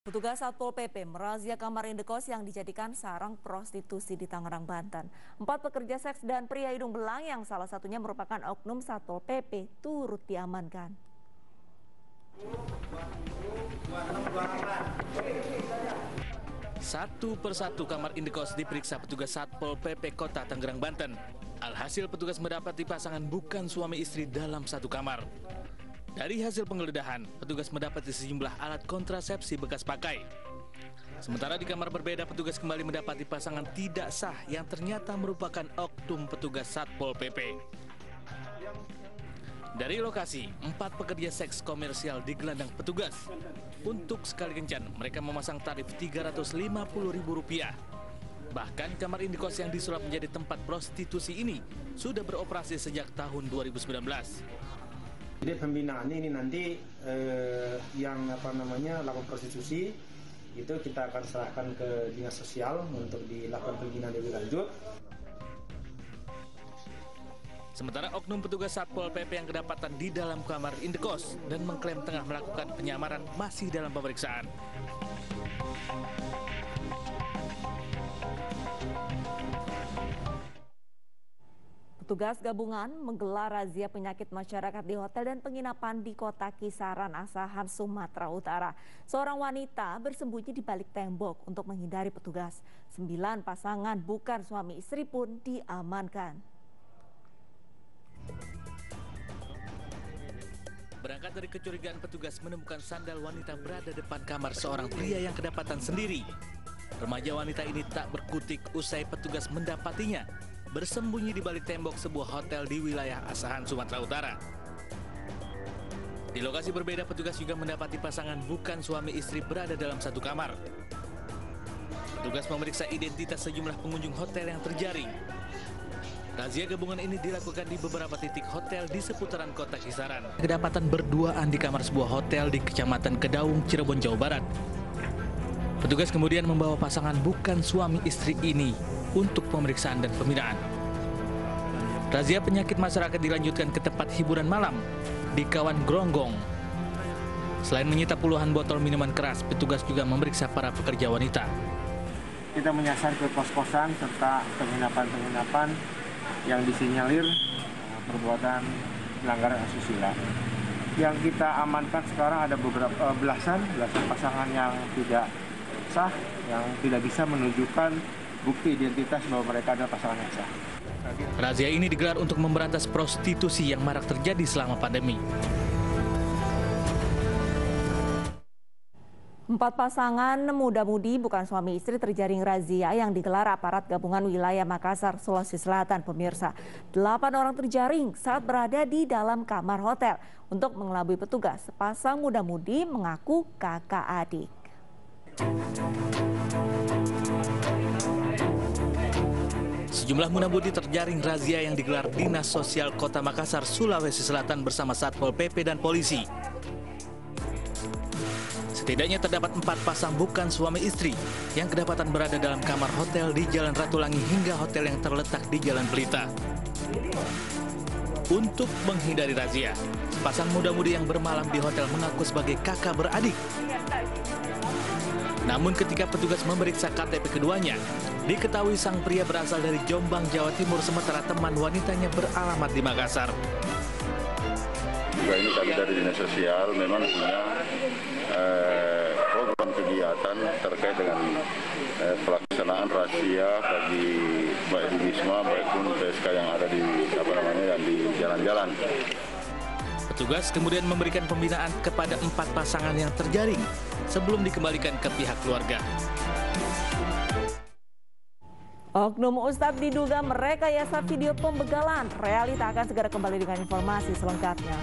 Petugas Satpol PP merazia kamar indekos yang dijadikan sarang prostitusi di Tangerang, Banten. Empat pekerja seks dan pria hidung belang yang salah satunya merupakan oknum Satpol PP turut diamankan. Satu persatu kamar indekos diperiksa petugas Satpol PP Kota Tangerang, Banten. Alhasil petugas mendapati pasangan bukan suami istri dalam satu kamar. Dari hasil penggeledahan, petugas mendapati sejumlah alat kontrasepsi bekas pakai. Sementara di kamar berbeda, petugas kembali mendapati pasangan tidak sah yang ternyata merupakan oknum petugas Satpol PP. Dari lokasi, empat pekerja seks komersial digelandang petugas. Untuk sekali kencan, mereka memasang tarif Rp350.000. Bahkan kamar indikos yang disulap menjadi tempat prostitusi ini sudah beroperasi sejak tahun 2019. Jadi pembinaan ini nanti eh, yang apa namanya lakukan prostitusi itu kita akan serahkan ke dinas sosial untuk dilakukan pembinaan lebih lanjut. Sementara oknum petugas Satpol PP yang kedapatan di dalam kamar indekos dan mengklaim tengah melakukan penyamaran masih dalam pemeriksaan. Petugas gabungan menggelar razia penyakit masyarakat di hotel dan penginapan di kota Kisaran, Asahan, Sumatera Utara. Seorang wanita bersembunyi di balik tembok untuk menghindari petugas. Sembilan pasangan bukan suami istri pun diamankan. Berangkat dari kecurigaan petugas menemukan sandal wanita berada depan kamar seorang pria yang kedapatan sendiri. Remaja wanita ini tak berkutik usai petugas mendapatinya bersembunyi di balik tembok sebuah hotel di wilayah Asahan, Sumatera Utara. Di lokasi berbeda, petugas juga mendapati pasangan bukan suami istri berada dalam satu kamar. Petugas memeriksa identitas sejumlah pengunjung hotel yang terjaring. Razia gabungan ini dilakukan di beberapa titik hotel di seputaran kota Kisaran. Kedapatan berduaan di kamar sebuah hotel di Kecamatan Kedaung, Cirebon, Jawa Barat. Petugas kemudian membawa pasangan bukan suami istri ini untuk pemeriksaan dan pembinaan. Razia penyakit masyarakat dilanjutkan ke tempat hiburan malam di kawan Gronggong. Selain menyita puluhan botol minuman keras, petugas juga memeriksa para pekerja wanita. Kita menyasar ke kos-kosan serta penginapan-penginapan yang disinyalir eh, perbuatan melanggar asusila. Yang kita amankan sekarang ada beberapa uh, belasan, belasan pasangan yang tidak sah, yang tidak bisa menunjukkan bukti identitas bahwa mereka adalah pasangan yang sah. Razia ini digelar untuk memberantas prostitusi yang marak terjadi selama pandemi. Empat pasangan muda-mudi bukan suami istri terjaring razia yang digelar aparat gabungan wilayah Makassar, Sulawesi Selatan, pemirsa. Delapan orang terjaring saat berada di dalam kamar hotel. Untuk mengelabui petugas, sepasang muda-mudi mengaku kakak adik. Sejumlah munabudi terjaring razia yang digelar Dinas Sosial Kota Makassar, Sulawesi Selatan bersama Satpol PP dan polisi. Setidaknya terdapat empat pasang bukan suami istri yang kedapatan berada dalam kamar hotel di Jalan Ratulangi hingga hotel yang terletak di Jalan Pelita. Untuk menghindari razia, sepasang muda-mudi yang bermalam di hotel mengaku sebagai kakak beradik namun ketika petugas memeriksa KTP keduanya, diketahui sang pria berasal dari Jombang, Jawa Timur, sementara teman wanitanya beralamat di Makassar. Juga ini kami dari Dinas Sosial memang punya eh, program kegiatan terkait dengan eh, pelaksanaan rahasia bagi baik di Wisma maupun PSK yang ada di apa namanya yang di jalan-jalan. Petugas kemudian memberikan pembinaan kepada empat pasangan yang terjaring sebelum dikembalikan ke pihak keluarga. Oknum Ustadz diduga merekayasa video pembegalan. Realita akan segera kembali dengan informasi selengkapnya.